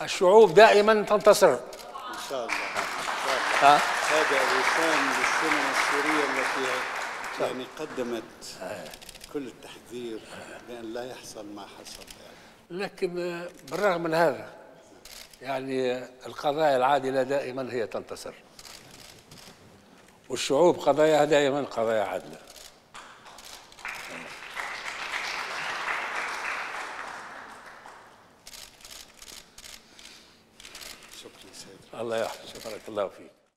الشعوب دائما تنتصر إن شاء الله؟ هذا وسام للسينما السورية التي يعني قدمت كل التحذير بان لا يحصل ما حصل يعني. لكن بالرغم من هذا يعني القضايا العادلة دائما هي تنتصر والشعوب قضاياها دائما قضايا عادلة شكرا سيدي الله يحفظك بارك الله فيك